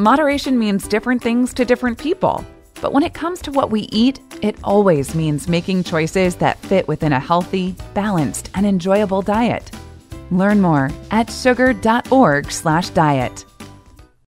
Moderation means different things to different people. But when it comes to what we eat, it always means making choices that fit within a healthy, balanced, and enjoyable diet. Learn more at sugar.org/diet.